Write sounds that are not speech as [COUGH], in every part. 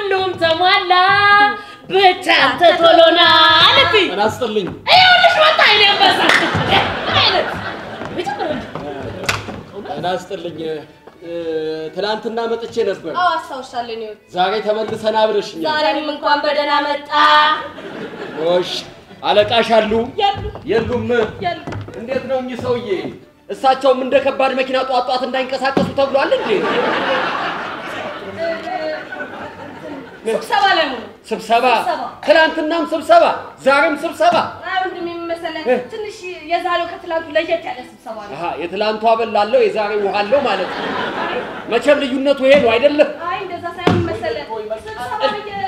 ሁሉም ተሟላ። ብቻ አንተ ቶሎ ና አለብኝ። እናስጥልኝ ይኸውልሽ መጣ አይኔ አንበሳ እናስጥልኝ። ትናንትና መጥቼ ነበር። አዎ አስታውሻለሁ። እኔ ዛሬ ተመልሰን አብረሽኛል። ዛሬም እንኳን በደህና መጣ። ጎሽ አለቃሽ አሉ የሉም? እንዴት ነው እኚህ ሰውዬ? እሳቸውም እንደ ከባድ መኪና ጧት ጧት እንዳይንቀሳቀሱ ተብሏል እንዴ? ስብሰባ ላይ ሆነ። ስብሰባ፣ ስብሰባ። ትናንትናም ስብሰባ፣ ዛሬም ስብሰባ። አይ ወንድሜ የሚመሰለህ ትንሽ የዛሬው ከትላንቱ ለየት ያለ ስብሰባ ነው። አሃ የትላንቱ አበላለው የዛሬ ውሃ አለው ማለት ነው። መቼም ልዩነቱ ይሄ ነው አይደለም? አይ እንደዛ ሳይሆን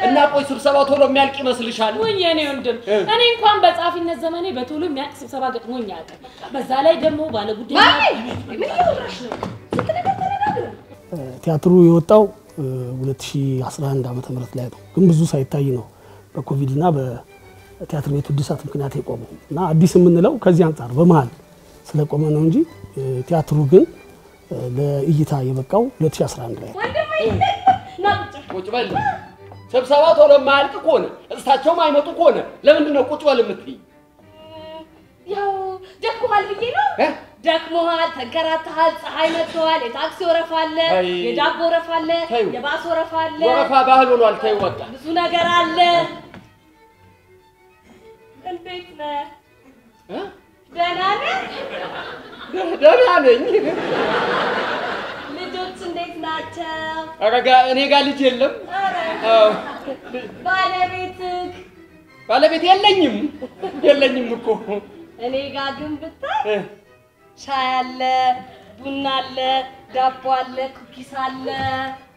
እና ቆይ ስብሰባው ቶሎ የሚያልቅ ይመስልሻል? ውይ የኔ ወንድም እኔ እንኳን በጻፊነት ዘመኔ በቶሎ የሚያልቅ ስብሰባ ገጥሞኝ አያውቅም። በዛ ላይ ደግሞ ባለ ጉዳይ ቲያትሩ የወጣው 2011 ዓመተ ምህረት ላይ ነው። ግን ብዙ ሳይታይ ነው በኮቪድ እና በቲያትር ቤቱ እድሳት ምክንያት የቆመው እና አዲስ የምንለው ከዚህ አንጻር በመሀል ስለቆመ ነው እንጂ ቲያትሩ ግን ለእይታ የበቃው 2011 ላይ ነው። ስብሰባው ቶሎ የማያልቅ ከሆነ እሳቸውም አይመጡ ከሆነ ለምንድን ነው ቁጭ በል የምትይ? ያው ደክሞሃል ብዬ ነው።? ደክሞሃል፣ ተንከራተሃል፣ ፀሐይ መጥተዋል፣ የታክሲ ወረፋ አለ፣ የዳቦ ወረፋ አለ፣ የባስ ወረፋ አለ፣ ወረፋ ባህል ሆኗል። ተይው በቃ። ብዙ ነገር አለ። እንዴት ነህ? እ? ደህና ነህ? ደህና ነኝ። ልጆች እንዴት ናቸው? ኧረ ጋ- እኔ ጋር ልጅ የለም። ኧረ አዎ። ባለቤትህ ባለቤት የለኝም የለኝም እኮ እኔ ጋር ግን ብታይ ሻይ አለ፣ ቡና አለ፣ ዳቦ አለ፣ ኩኪስ አለ።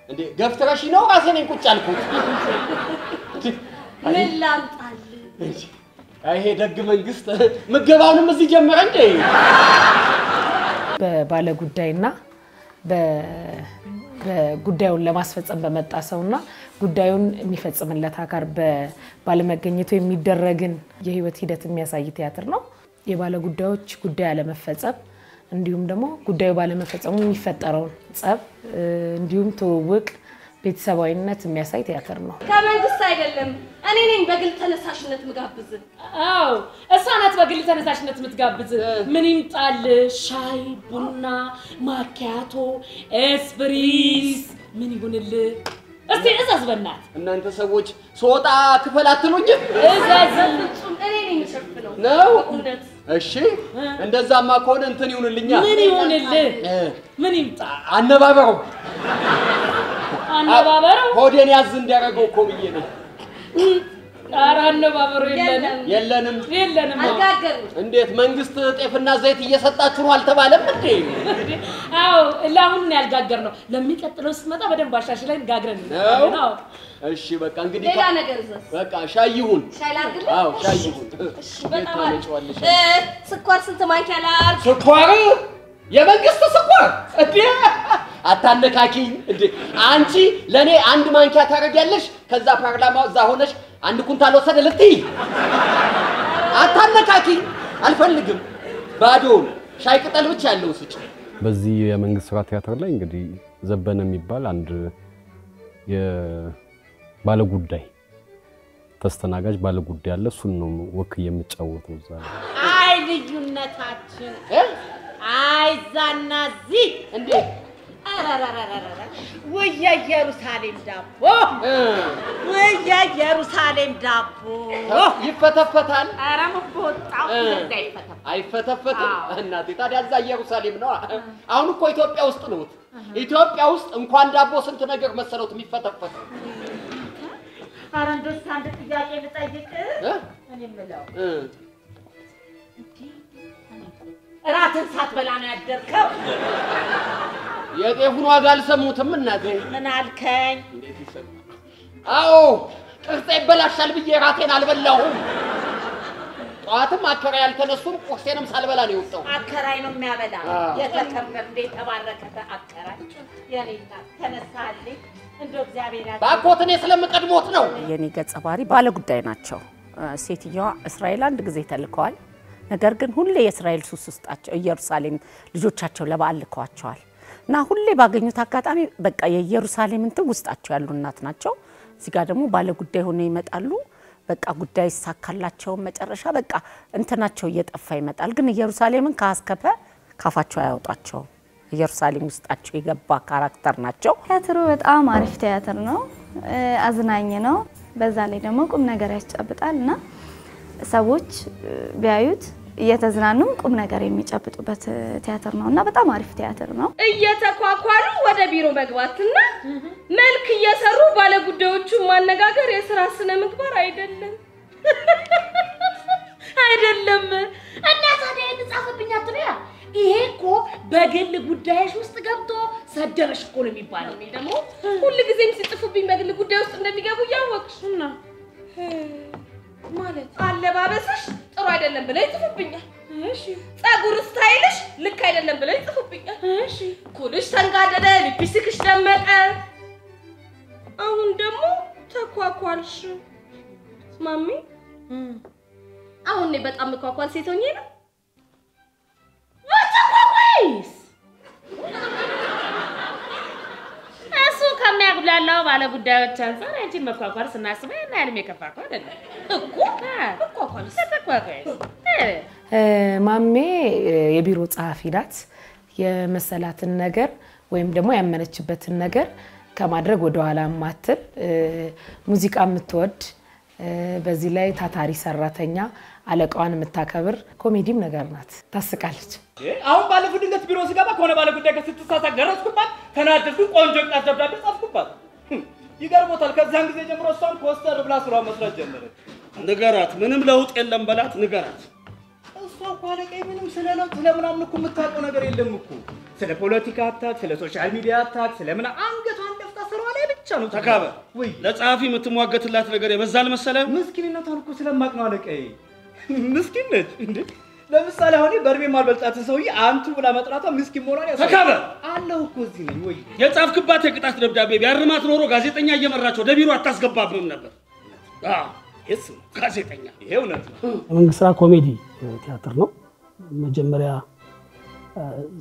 እንዴ ገፍትረሽ ነው ራሴ ነኝ ቁጭ አልኩት። ምን ላምጣልህ? አይ፣ ይሄ ደግ መንግስት ምገባውንም እዚህ ጀመረ እንዴ? በባለ ጉዳይና በ- በጉዳዩን ለማስፈጸም በመጣ ሰውና ጉዳዩን የሚፈጽምለት አካል ባለመገኘቱ የሚደረግን የህይወት ሂደት የሚያሳይ ቲያትር ነው። የባለ ጉዳዮች ጉዳይ አለመፈጸም እንዲሁም ደግሞ ጉዳዩ ባለመፈጸሙ የሚፈጠረውን ጸብ እንዲሁም ትውውቅ፣ ቤተሰባዊነት የሚያሳይ ቲያትር ነው። ከመንግስት አይደለም፣ እኔ ነኝ በግል ተነሳሽነት ምጋብዝ። አዎ እሷ ናት በግል ተነሳሽነት የምትጋብዝ። ምን ይምጣል? ሻይ፣ ቡና፣ ማኪያቶ፣ ኤስፕሪስ ምን ይሁንልህ? እስቲ እዘዝ በናት እናንተ ሰዎች ስወጣ ክፈል አትሉኝም እዘዝ። እኔ ነኝ ነው? እውነት እሺ እንደዛማ ከሆነ እንትን ይሁንልኛ ምን ይሁንልህ? ምን ይምጣ? አነባበሩ አነባበሩ ሆዴን ያዝ እንዲያደርገው እኮ ብዬ ነው። ኧረ አነባበሩ የለንም የለንም የለንም። አልጋገርም። እንዴት መንግስት ጤፍና ዘይት እየሰጣችሁ ነው አልተባለም እንዴ? አዎ ለአሁን ነው ያልጋገር ነው። ለሚቀጥለው ስትመጣ በደንብ አሻሽለን ጋግረን ነው? አዎ እሺ በቃ እንግዲህ ሌላ ነገር በቃ ሻይ ይሁን። ሻይ ላድርግልህ? አዎ ሻይ ይሁን። እሺ፣ በጣም ስኳር ስንት ማንኪያ ላድርግ? ስኳር የመንግስት ስኳር እንዴ? አታነካኪኝ እንዴ! አንቺ ለእኔ አንድ ማንኪያ ታደርጊያለሽ፣ ከዛ ፓርላማ እዛ ሆነሽ አንድ ኩንታል ወሰደ ልትይ። አታነካኪኝ፣ አልፈልግም። ባዶውን ሻይ ቅጠል ብቻ ያለው ስጭ። በዚህ የመንግስት ስራ ቲያትር ላይ እንግዲህ ዘበነ የሚባል አንድ የባለጉዳይ ተስተናጋጅ ባለጉዳይ አለ። እሱን ነው ወክዬ የምጫወተው እዛ አይ ልዩነታችን እ? አይ ዛና ዚህ እንዴት ወየ ኢየሩሳሌም ዳቦ ወየ ኢየሩሳሌም ዳቦ ይፈተፈታል? ኧረ ምን በወጣው እ። እንደዛ ይፈታል። አይፈተፈትም? እናቴ ታዲያ እዛ ኢየሩሳሌም ነው። አሁን እኮ ኢትዮጵያ ውስጥ ነው። ኢትዮጵያ ውስጥ እንኳን ዳቦ ስንት ነገር መሰረት የሚፈተፈት ኧረ እንደውስ አንድ ጥያቄ ልጠይቅ እ? እኔ የምለው እ። እራትን ሳትበላ ነው ያደርከው? የጤፉን ዋጋ አልሰሙትም እናቴ። ምን አልከኝ? አዎ ቅርጼ ይበላሻል ብዬ ራቴን አልበላሁም። ጠዋትም አከራይ አልተነሱም፣ ቁርሴንም ሳልበላ ነው የወጣው። አከራይ ነው የሚያበላ። የተከበረ የተባረከ አከራይ የኔ እናት ተነሳልኝ። እንደው እግዚአብሔር ያ ባኮት እኔ ስለምቀድሞት ነው። የኔ ገጸ ባህሪ ባለ ጉዳይ ናቸው። ሴትየዋ እስራኤል አንድ ጊዜ ተልከዋል። ነገር ግን ሁሌ የእስራኤል ሱስ ውስጣቸው ኢየሩሳሌም ልጆቻቸው ለበዓል ልከዋቸዋል እና ሁሌ ባገኙት አጋጣሚ በቃ የኢየሩሳሌም እንትን ውስጣቸው ያሉ እናት ናቸው። እዚህ ጋር ደግሞ ባለ ጉዳይ ሆነው ይመጣሉ። በቃ ጉዳይ ይሳካላቸው መጨረሻ በቃ እንትናቸው እየጠፋ ይመጣል። ግን ኢየሩሳሌምን ከአስከፈ ካፋቸው አያወጧቸውም። ኢየሩሳሌም ውስጣቸው የገባ character ናቸው። ቲያትሩ በጣም አሪፍ ቲያትር ነው። አዝናኝ ነው። በዛ ላይ ደግሞ ቁም ነገር ያስጨብጣል እና ሰዎች ቢያዩት እየተዝናኑም ቁም ነገር የሚጨብጡበት ቲያትር ነው እና በጣም አሪፍ ቲያትር ነው። እየተኳኳሉ ወደ ቢሮ መግባትና መልክ እየሰሩ ባለጉዳዮቹን ማነጋገር የስራ ስነ ምግባር አይደለም። [LAUGHS] አይደለም እና ታዲያ እንጻፍብኝ አትበያ። ይሄ እኮ በግል ጉዳይሽ ውስጥ ገብቶ ሰደበሽ እኮ ነው የሚባለው። እኔ ደግሞ ሁል ጊዜም ሲጽፉብኝ በግል ጉዳይ ውስጥ እንደሚገቡ እያወቅሽ እና ማለት አለባበስሽ ጥሩ አይደለም ብለው ይጽፉብኛል። እሺ ጸጉር ስታይልሽ ልክ አይደለም ብለው ይጽፉብኛል። እሺ ኩልሽ ተንጋደደ፣ ሊፕስቲክሽ ደመቀ። አሁን ደግሞ ተኳኳልሽ። ማሚ አሁን እኔ በጣም መኳኳል ሴት ሆኜ ነው። ከሚያጉላላው ባለ ጉዳዮች አንጻር አንቺን መኳኳል ስናስበው ያን ያህልም የከፋ እኮ አይደለም እኮ ማሜ የቢሮ ጸሐፊ ናት። የመሰላትን ነገር ወይም ደግሞ ያመነችበትን ነገር ከማድረግ ወደኋላ ማትል ሙዚቃ የምትወድ በዚህ ላይ ታታሪ ሰራተኛ፣ አለቃዋን የምታከብር ኮሜዲም ነገር ናት። ታስቃለች። አሁን ባለፈው ድንገት ቢሮ ስገባ ከሆነ ባለ ጉዳይ ጋር ስትሳሳቅ ደረስኩባት፣ ተናደድኩኝ፣ ቆንጆ ቅጣት ደብዳቤ ጻፍኩባት። ይገርሞታል። ከዛን ጊዜ ጀምሮ እሷን ኮስተር ብላ ስራ መስራት ጀመረች። ንገራት፣ ምንም ለውጥ የለም በላት፣ ንገራት። እሷ እኮ አለቃዬ ምንም ስለ ለውጥ ስለ ምናምን እኮ የምታውቀው ነገር የለም እኮ ስለ ፖለቲካ አታቅ፣ ስለ social media አታቅ፣ ስለ ምና አንገቷን ደፍታ ስራዋ ላይ ብቻ ነው። ተካበ ወይ ለጸሐፊ የምትሟገትላት ነገር የበዛ አልመሰለህም? ምስኪንነቷን እኮ ስለማቅ ነው አለቃዬ። ምስኪን ነች እንዴ! ለምሳሌ አሁን በእድሜ የማልበልጣትን ሰውዬ አንቱ ብላ መጥራቷ ምስኪን መሆኗን ያሳያል። ተካበ አለሁ እኮ እዚህ ነኝ። ወይ የጻፍክባት የቅጣት ደብዳቤ ቢያርማት ኖሮ ጋዜጠኛ እየመራች ወደ ቢሮ አታስገባብህም ነበር። አዎ፣ yes ጋዜጠኛ ይሄ እውነት ነው። የመንግስት ስራ ኮሜዲ ቲያትር ነው። መጀመሪያ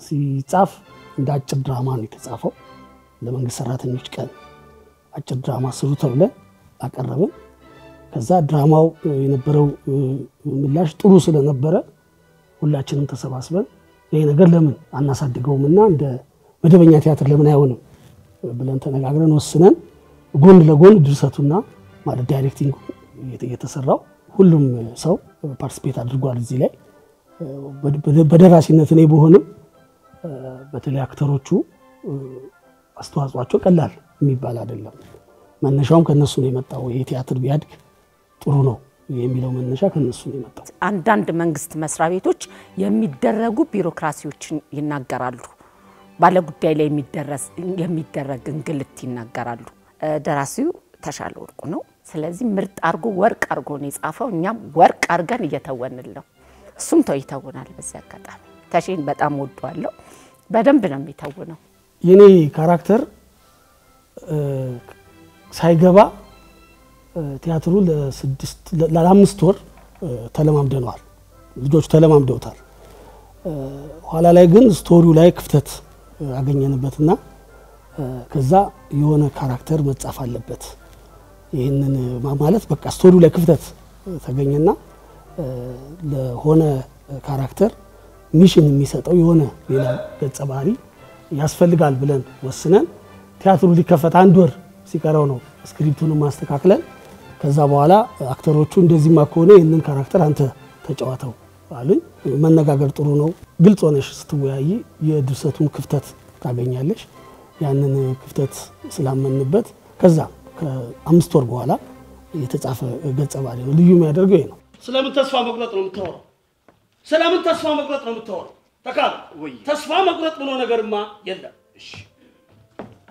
ሲጻፍ እንደ አጭር ድራማ ነው የተጻፈው። ለመንግስት ሰራተኞች ቀን አጭር ድራማ ስሩ ተብለን አቀረብን። ከዛ ድራማው የነበረው ምላሽ ጥሩ ስለነበረ ሁላችንም ተሰባስበን ይሄ ነገር ለምን አናሳድገውም እና እንደ መደበኛ ቲያትር ለምን አይሆንም ብለን ተነጋግረን ወስነን ጎን ለጎን ድርሰቱና ማለት directing የተሰራው ሁሉም ሰው participate አድርጓል እዚህ ላይ በደ- በደራሲነት እኔ በሆንም በተለይ actor ኦቹ አስተዋጽኦቸው ቀላል የሚባል አይደለም። መነሻውም ከነሱ ነው የመጣው። ይሄ ቲያትር ቢያድግ ጥሩ ነው የሚለው መነሻ ከነሱ ነው የመጣው። አንዳንድ መንግስት መስሪያ ቤቶች የሚደረጉ ቢሮክራሲዎችን ይናገራሉ። ባለጉዳይ ላይ የሚደረግ እንግልት ይናገራሉ። ደራሲው ተሻለ ወርቁ ነው። ስለዚህ ምርጥ አርጎ ወርቅ አርጎ ነው የጻፈው። እኛም ወርቅ አርገን እየተወንን ነው። እሱም ተው ይተውናል። በዚህ አጋጣሚ ተሼን በጣም ወደዋለሁ። በደንብ ነው የሚተውነው። የኔ ካራክተር ሳይገባ ቲያትሩ ለአምስት ወር ተለማምደነዋል። ልጆቹ ተለማምደውታል። ኋላ ላይ ግን story ው ላይ ክፍተት አገኘንበትና ከዛ የሆነ character መጻፍ አለበት ይህንን ማለት በቃ story ው ላይ ክፍተት ተገኘና ለሆነ character mission የሚሰጠው የሆነ ሌላ ገጸ ባህሪ ያስፈልጋል ብለን ወስነን ቲያትሩ ሊከፈት አንድ ወር ሲቀረው ነው script ኡንም ማስተካክለን ከዛ በኋላ actor ኦቹ እንደዚህማ ከሆነ ይህንን character አንተ ተጫዋተው አሉኝ። መነጋገር ጥሩ ነው። ግልጽ ሆነሽ ስትወያይ የድርሰቱን ክፍተት ታገኛለሽ። ያንን ክፍተት ስላመንበት ከዛ ከአምስት ወር በኋላ የተጻፈ ገጸ ባህሪ ነው። ልዩ የሚያደርገው ይሄ ነው። ስለምን ተስፋ መቁረጥ ነው የምታወራው? ስለምን ተስፋ መቁረጥ ነው የምታወራው? ተካል ተስፋ መቁረጥ ብሎ ነገርማ የለም። እሺ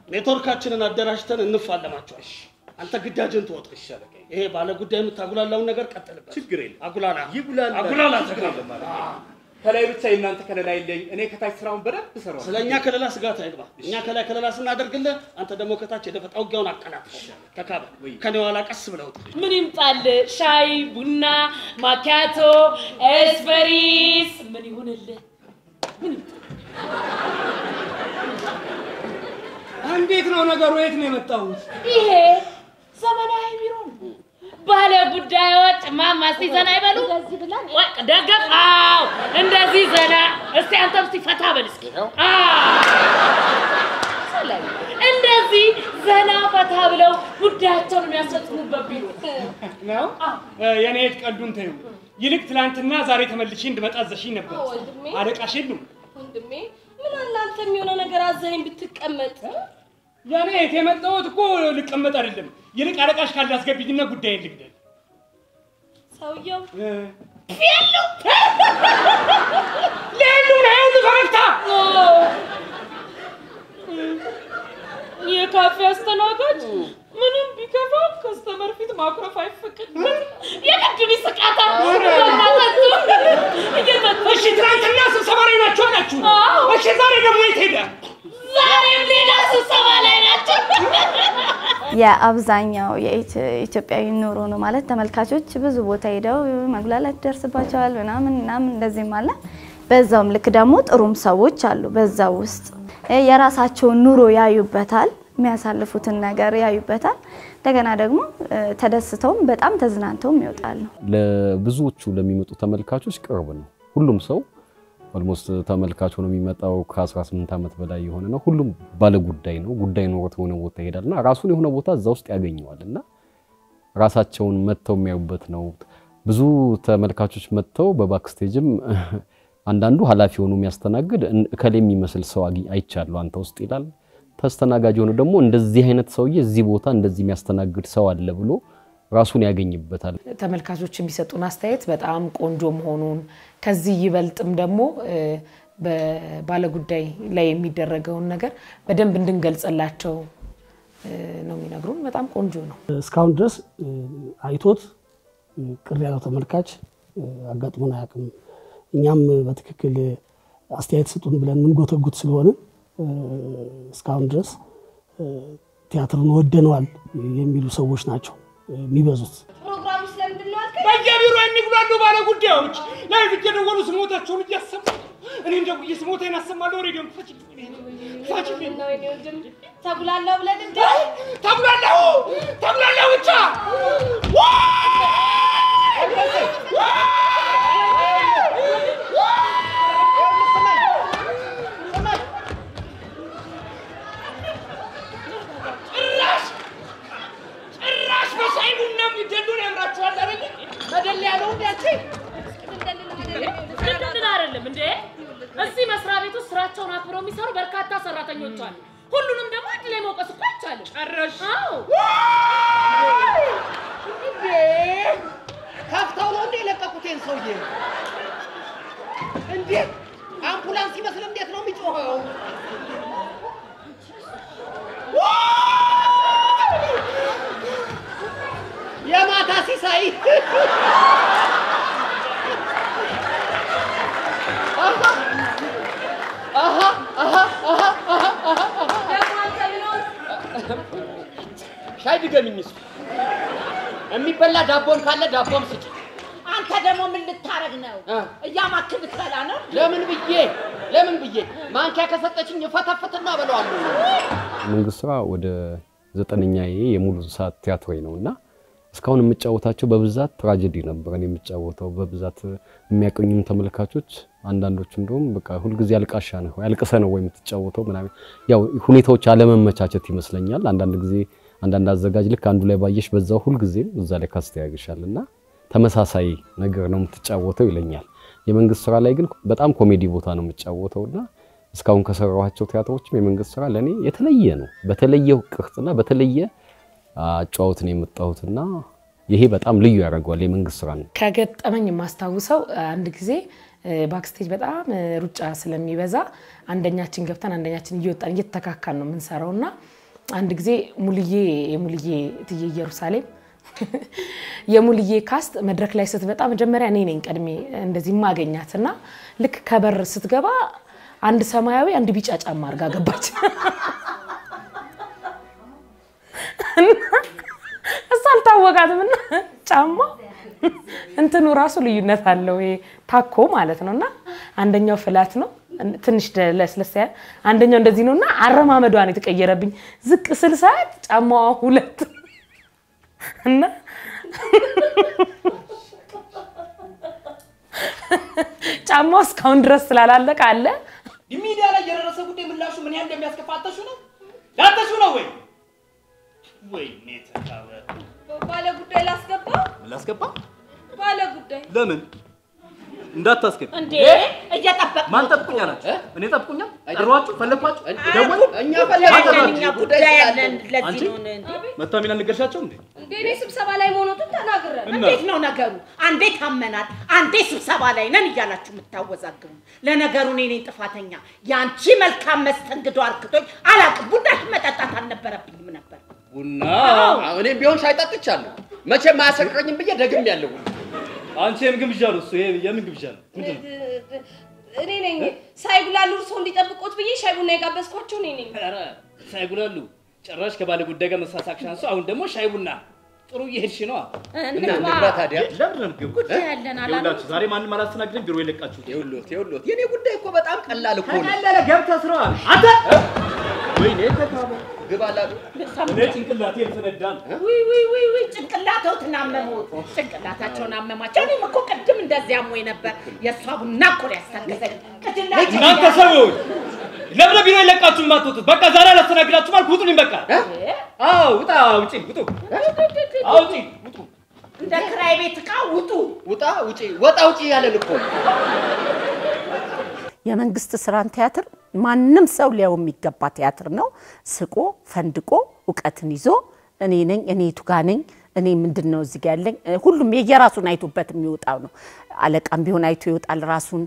ኔትወርካችንን አደራጅተን እንፋለማቸዋል። አንተ ግዳጅን ትወጥ ይሻላል። ይሄ ባለ ጉዳይ የምታጉላላውን ነገር ቀጥልበት። ችግር የለም። አጉላላ ይጉላላ። አጉላላ ከላይ ብቻ የእናንተ ከለላ የለኝ። እኔ ከታች ስራውን በደንብ እሰራዋለሁ። ስለ እኛ ከለላ ስጋት አይግባ። እኛ ከላይ ከለላ ስናደርግልህ፣ አንተ ደግሞ ከታች የደፈጣ ውጊያውን አቀላጥፍ። ተካበል ከኔ ኋላ ቀስ ብለው ምን ይምጣል? ሻይ፣ ቡና፣ ማኪያቶ፣ ኤስፕሪስ ምን ይሁንልህ? ምን ይምጣ? እንዴት ነው ነገሩ? የት ነው የመጣሁት? ይሄ ዘመናዊ ቢሮ ነው። ባለ ጉዳዮች ማማ እስቲ ዘና ይበሉ። ወይ ደገፍ። አዎ እንደዚህ ዘና። እስቲ አንተም እስቲ ፈታ በል እስኪ። አዎ እንደዚህ ዘና ፈታ ብለው ጉዳያቸውን የሚያስፈጽሙበት ቢሮ ነው የኔ የት ቀልዱን ተይው። ይልቅ ትናንትና ዛሬ ተመልሼ እንድመጣ አዘሽኝ ነበር። አለቃሽ የሉም? ወንድሜ ምን አለ አንተ የሚሆነው ነገር አዘኸኝ ብትቀመጥ። የኔ የት የመጣሁት እኮ ልቀመጥ አይደለም። ይልቅ አለቃሽ ካለ አስገቢኝና ጉዳይን ልግደል። ሰውየው የሉ ሌሉ ነው የሁሉ ፈረግታ የካፌ አስተናጋጅ ምንም ቢከፋ customer ፊት ማኩረፍ አይፈቅድም። የግድ እሺ፣ ትናንትና ስብሰባ ላይ ናቸው አላችሁ። አዎ። እሺ፣ ዛሬ ደግሞ የት ሄደ? ዛሬም ሌላ ስብሰባ ላይ ናቸው። የአብዛኛው የኢትዮጵያዊ ኑሮ ነው ማለት ተመልካቾች ብዙ ቦታ ሄደው መጉላላት ይደርስባቸዋል ምናምን ምናምን እንደዚህም አለ። በዛውም ልክ ደግሞ ጥሩም ሰዎች አሉ። በዛው ውስጥ የራሳቸውን ኑሮ ያዩበታል፣ የሚያሳልፉትን ነገር ያዩበታል። እንደገና ደግሞ ተደስተውም በጣም ተዝናንተውም ይወጣሉ። ለብዙዎቹ ለሚመጡ ተመልካቾች ቅርብ ነው። ሁሉም ሰው almost ተመልካች ሆኖ የሚመጣው ከ18 ዓመት በላይ የሆነ ነው። ሁሉም ባለ ጉዳይ ነው። ጉዳይ ኖሮት የሆነ ቦታ ይሄዳል እና ራሱን የሆነ ቦታ እዛ ውስጥ ያገኘዋል እና ራሳቸውን መጥተው የሚያዩበት ነው። ብዙ ተመልካቾች መጥተው በባክስቴጅም [LAUGHS] አንዳንዱ ኃላፊ ሆኖ የሚያስተናግድ እከሌ የሚመስል ሰው አይቻለሁ አንተ ውስጥ ይላል። ተስተናጋጅ ሆኖ ደግሞ እንደዚህ አይነት ሰውዬ እዚህ ቦታ እንደዚህ የሚያስተናግድ ሰው አለ ብሎ ራሱን ያገኝበታል። ተመልካቾች የሚሰጡን አስተያየት በጣም ቆንጆ መሆኑን ከዚህ ይበልጥም ደግሞ በባለጉዳይ ላይ የሚደረገውን ነገር በደንብ እንድንገልጽላቸው ነው የሚነግሩን። በጣም ቆንጆ ነው። እስካሁን ድረስ አይቶት ቅር ያለው ተመልካች አጋጥሞን አያውቅም። እኛም በትክክል አስተያየት ስጡን ብለን ምንጎተጉት ስለሆነ እስካሁን ድረስ እ፣ ቲያትሩን ወደነዋል የሚሉ ሰዎች ናቸው የሚበዙት።? በየቢሮ የሚጉላሉ ባለ ጉዳዮች ላይ እየደወሉ ስሞታቸውን እያሰሙ እኔ እንደ ጉዬ ስሞታዬን አሰማለሁ። ሬዲዮን ተጉላለሁ ብለን እንደ ተጉላለሁ ተጉላለሁ ብቻ ጭራሽ ጭራሽ በሻይ ቡና የሚደሉን ያምራችኋል አይደል? መደለያ ነው እንዲያችን ምንድን አይደለም እንዴ? እዚህ መስሪያ ቤት ውስጥ ስራቸውን አክብረው የሚሰሩ በርካታ ሰራተኞች አሉ። ሁሉንም ደግሞ አንድ ላይ መውቀስ እኮ አይቻልም። ጨረሽ አዎ ከፍተው ነው እንዴ የለቀቁትን ሰውዬ? እንዴት አምቡላንስ ይመስል እንዴት ነው የሚጮኸው? የማታ ሲሳይ ሆንክ? ሻይ ድገምኝ እስኪ። የሚበላ ዳቦም ካለ ዳቦም ስጭ። አንተ ደግሞ ምን ልታረግ ነው? እ። እያማክል ልትበላ ነው? ለምን ብዬ ለምን ብዬ ማንኪያ ከሰጠችኝ እፈተፍትና በለዋለሁ። መንግስት ስራ ወደ ዘጠነኛ የሙሉ ሰዓት ቲያትሬ ነው እና እስካሁን የምጫወታቸው በብዛት ትራጀዲ ነበር። እኔ የምጫወተው በብዛት የሚያቀኙም ተመልካቾች አንዳንዶቹ እንደውም በቃ ሁልጊዜ አልቃሻ ነው ያልቅሰ ነው ወይ የምትጫወተው ምናምን። ያው ሁኔታዎች አለመመቻቸት ይመስለኛል። አንዳንድ ጊዜ አንዳንድ አዘጋጅ ልክ አንዱ ላይ ባየሽ በዛው ሁልጊዜም እዛ ላይ cast ያረግሻል እና ተመሳሳይ ነገር ነው የምትጫወተው ይለኛል። የመንግስት ስራ ላይ ግን በጣም ኮሜዲ ቦታ ነው የምጫወተው እና እስካሁን ከሰራኋቸው ቲያትሮችም የመንግስት ስራ ለእኔ የተለየ ነው። በተለየ ቅርጽና በተለየ አጫወት ነው የመጣሁትና ይሄ በጣም ልዩ ያደርገዋል የመንግስት ስራ ነው ከገጠመኝ የማስታውሰው አንድ ጊዜ backstage በጣም ሩጫ ስለሚበዛ አንደኛችን ገብተን አንደኛችን እየወጣን እየተተካካን ነው የምንሰራው እና አንድ ጊዜ ሙልዬ የሙልዬ እትዬ ኢየሩሳሌም [LAUGHS] የሙልዬ cast መድረክ ላይ ስትመጣ መጀመሪያ እኔ ነኝ ቀድሜ እንደዚህ ማገኛት እና ልክ ከበር ስትገባ አንድ ሰማያዊ አንድ ቢጫ ጫማ አድርጋ ገባች። [LAUGHS] እሷ አልታወቃትም እና ጫማ እንትኑ ራሱ ልዩነት አለው። ታኮ ማለት ነው እና አንደኛው ፍላት ነው ትንሽ ለስለስ ያለ አንደኛው እንደዚህ ነው እና አረማመዷ ነው የተቀየረብኝ። ዝቅ ስል ሳያት ጫማዋ ሁለት እና ጫማው እስካሁን ድረስ ስላላለቀ አለ። ሚዲያ ላይ የደረሰ ጉዳይ ምላሹ ምን ያህል እንደሚያስከፋ አተሹ ነው ላተሹ ነው ወይ ወይኔ ተካበቱ ባለ ጉዳይ ላስገባ ላስገባ? ባለ ጉዳይ ለምን? እንዳታስገባ እንዴ? እየጠበቅ ማን ጠብቁኛ ናቸው? እኔ ጠብቁኛ ጠሯችሁ፣ ፈለግኳችሁ፣ ደወሉ። እኛ ፈለግን። እኛ ጉዳይ ያለን ለዚህ? ነው እንዴ? መታ ሚና ነገርሻቸው እንዴ? እንዴ እኔ ስብሰባ ላይ መሆኑን ተናግረን? እንዴት ነው ነገሩ? አንዴ ታመናል፣ አንዴ ስብሰባ ላይ ነን እያላችሁ የምታወዛግቡ። ለነገሩ እኔ ነኝ ጥፋተኛ። የአንቺ መልካም መስተንግዶ አርክቶኝ አላቅም። ቡናሽ መጠጣት አልነበረብኝም ነበር። ቡና አዎ፣ እኔም ቢሆን ሻይ ጠጥቻለሁ። መቼም አያሰክረኝም ብዬ ደግም ያለሁ አንቺ የምን ግብዣ ነው እሱ? ይሄ የምን ግብዣ ነው? ምንድን ነው? እኔ ነኝ ሳይጉላሉ እርስዎ እንዲጠብቁት ብዬ ሻይ ቡና የጋበዝኳቸው እኔ ነኝ። ኧረ ሳይጉላሉ ጭራሽ ከባለ ጉዳይ ጋር መሳሳቅሽ አንሶ አሁን ደግሞ ሻይ ቡና ጥሩ እየሄድሽ ነዋ። እና እንግባ ታዲያ። ለምን የምትገቡት? ጉዳይ ያለን? ይኸውላችሁ ዛሬ ማንም አላስተናግድም፣ ቢሮ የለቃችሁት። ይኸውልዎት ይኸውልዎት የኔ ጉዳይ እኮ በጣም ቀላል እኮ ነው። ከቀለለ ገብተህ ስራዋል። አንተ ወይኔ ተካበ ግባ ላሉ እኔ ጭንቅላቴ ልፈነዳ ነው። ውይ ውይ ውይ ውይ ጭንቅላተውትን አመሙት፣ ጭንቅላታቸውን አመማቸው። እኔም እኮ ቅድም እንደዚያ አሞኝ ነበር። የእሷ ቡና እኮ ነው ያስታገሰኝ። ቅድላቸው እናንተ ሰዎች ለምን ቢሮ የለቃችሁ የማትወጡት? በቃ ዛሬ አላስተናግዳችሁም አልኩ። ውጡልኝ በቃ። አዎ ውጣ፣ ውጪ፣ ውጡ፣ አውጪ፣ ውጡ። እንደ ክራይ ቤት ዕቃ ውጡ። ውጣ ውጪ፣ ወጣ ውጪ ያለን እኮ የመንግስት ስራን ቲያትር ማንም ሰው ሊያው የሚገባ ቲያትር ነው። ስቆ ፈንድቆ እውቀትን ይዞ እኔ ነኝ እኔ ቱጋ ነኝ እኔ ምንድን ነው እዚህ ያለኝ ሁሉም የየራሱን አይቶበት የሚወጣው ነው። አለቃም ቢሆን አይቶ ይወጣል ራሱን፣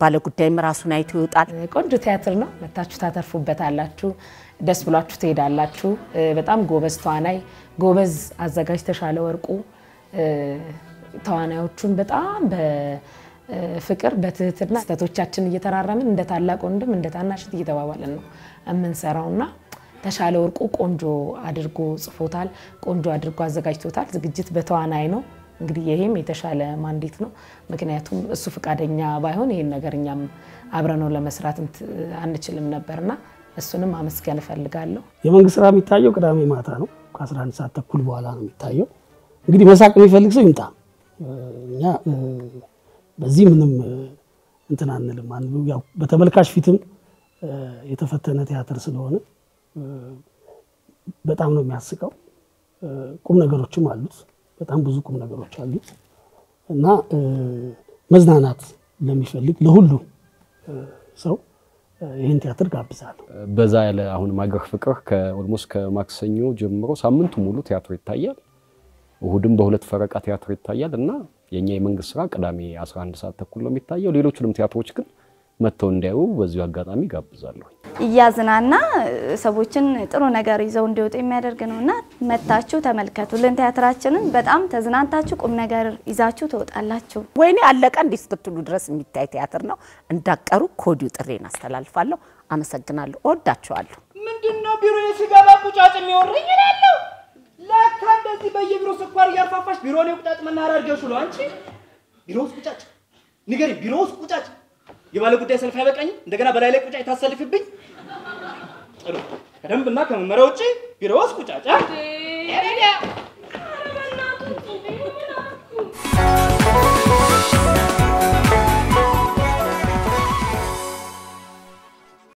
ባለጉዳይም ራሱን አይቶ ይወጣል። ቆንጆ ቲያትር ነው። መታችሁ ታተርፉበታላችሁ፣ ደስ ብሏችሁ ትሄዳላችሁ። በጣም ጎበዝ ተዋናይ፣ ጎበዝ አዘጋጅ ተሻለ ወርቁ ተዋናዮቹን በጣም በፍቅር በትህትና ስህተቶቻችን እየተራረምን እንደ ታላቅ ወንድም እንደ ታናሽ እህት እየተባባልን ነው የምንሰራውና ተሻለ ወርቁ ቆንጆ አድርጎ ጽፎታል፣ ቆንጆ አድርጎ አዘጋጅቶታል። ዝግጅት በተዋናይ ነው። እንግዲህ ይሄም የተሻለ ማንዴት ነው። ምክንያቱም እሱ ፈቃደኛ ባይሆን ይህን ነገር እኛም አብረነው ለመስራት አንችልም ነበርና እሱንም አመስገን እፈልጋለሁ። የመንግስት ስራ የሚታየው ቅዳሜ ማታ ነው። ከ11 ሰዓት ተኩል በኋላ ነው የሚታየው። እንግዲህ መሳቅ የሚፈልግ ሰው ይምጣ። እኛ በዚህ ምንም እንትን አንልም። ያው በተመልካች ፊትም የተፈተነ ቲያትር ስለሆነ በጣም ነው የሚያስቀው። ቁም ነገሮችም አሉት። በጣም ብዙ ቁም ነገሮች አሉት እና መዝናናት ለሚፈልግ ለሁሉም እ፣ ሰው ይህን ቲያትር ጋብዛለሁ። በዛ ያለ አሁን አገር ፍቅር ከ almost ከማክሰኞ ጀምሮ ሳምንቱ ሙሉ ቲያትር ይታያል። እሁድም በሁለት ፈረቃ ቲያትር ይታያል እና የኛ የመንግስት ስራ ቅዳሜ 11 ሰዓት ተኩል ነው የሚታየው። ሌሎቹንም ቲያትሮች ግን መጥተው እንዲያዩ በዚሁ አጋጣሚ ጋብዛለሁ። እያዝናና ሰዎችን ጥሩ ነገር ይዘው እንዲወጡ የሚያደርግ ነው እና መጥታችሁ ተመልከቱልን። ቲያትራችንን በጣም ተዝናንታችሁ ቁም ነገር ይዛችሁ ትወጣላችሁ። ወይኔ አለቀ እንዲህ እስክትሉ ድረስ የሚታይ ቲያትር ነው። እንዳቀሩ ከወዲሁ ጥሬን አስተላልፋለሁ። አመሰግናለሁ። እወዳቸዋለሁ። ምንድን ነው ቢሮ ስገባ ቁጫጭ የሚወረኝ እላለሁ። ለካ እንደዚህ በየቢሮ ስኳር እያርፋፋሽ ቢሮ ላይ ቁጫጭ መናኸሪያ አድርገሽ ነው አንቺ። ቢሮ ውስጥ ቁጫጭ ንገሪ፣ ቢሮ ውስጥ ቁጫጭ። የባለ ጉዳይ ሰልፍ አይበቃኝም? እንደገና በላይ ላይ ቁጫጭ ታሰልፍብኝ። ጥሩ ከደንብና ከመመሪያ ውጭ ቢሮ ውስጥ ቁጫጭ?